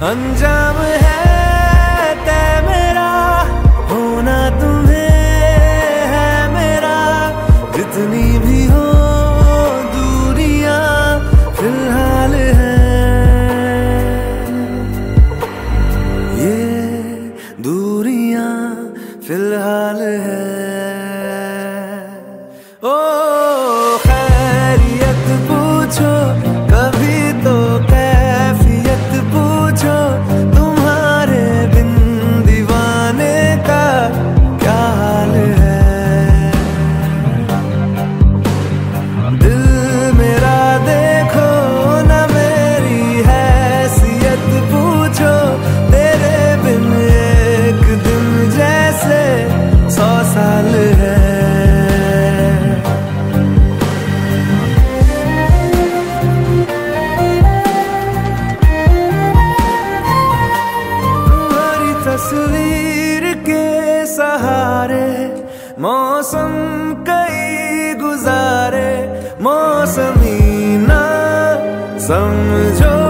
अंजाम है फ़िलहाल मौसम कई गुजारे मौसमी ना समझो।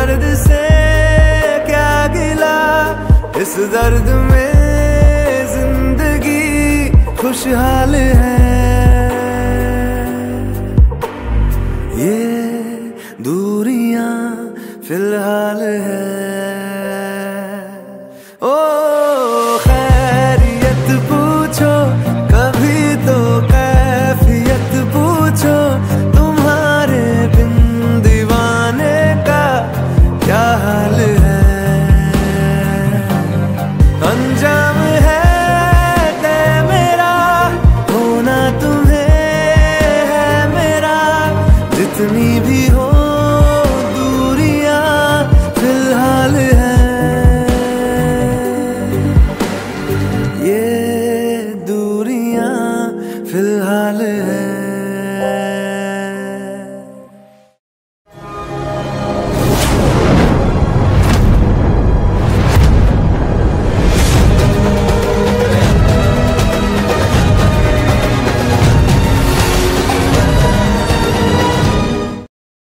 दर्द से क्या गिला? इस दर्द में ज़िंदगी खुशहाल है। ये दूरियाँ फ़िलहाल है। कितनी भी हो दूरिया फ़िलहाल है। ये दूरिया फ़िलहाल है।